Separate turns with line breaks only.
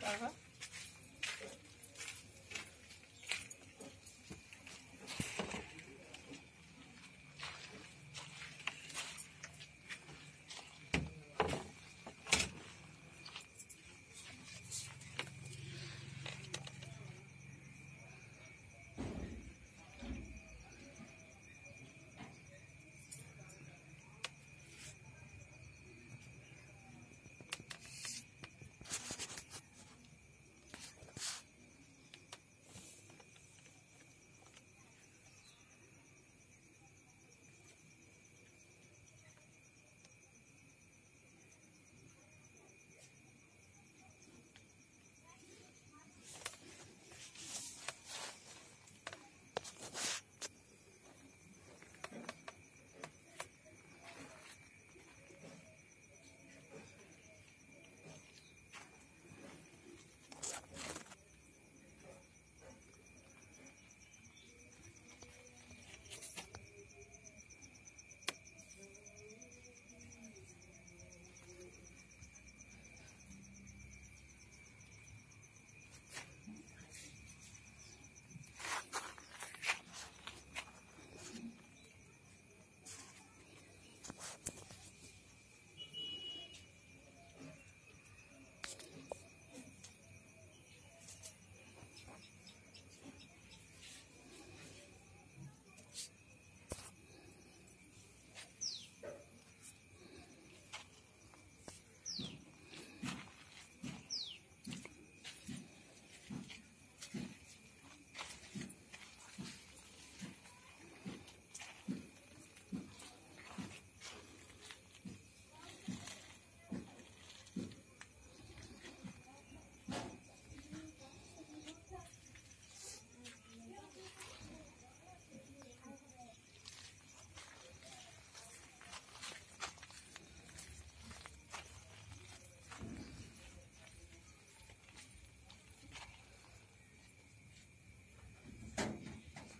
tava